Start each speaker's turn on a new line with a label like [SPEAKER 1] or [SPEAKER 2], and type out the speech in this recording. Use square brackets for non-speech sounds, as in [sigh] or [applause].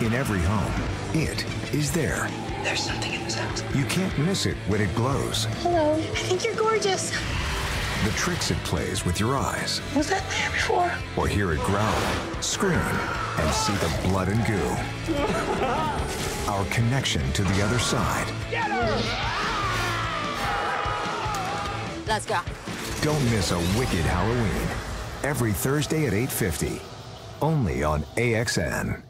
[SPEAKER 1] In every home, it is there.
[SPEAKER 2] There's something in this house.
[SPEAKER 1] You can't miss it when it glows.
[SPEAKER 3] Hello. I think you're gorgeous.
[SPEAKER 1] The tricks it plays with your eyes.
[SPEAKER 3] Was that there before?
[SPEAKER 1] Or hear it growl, scream, and see the blood and goo. [laughs] Our connection to the other side.
[SPEAKER 4] Let's go.
[SPEAKER 1] Don't miss a wicked Halloween. Every Thursday at 8.50. Only on AXN.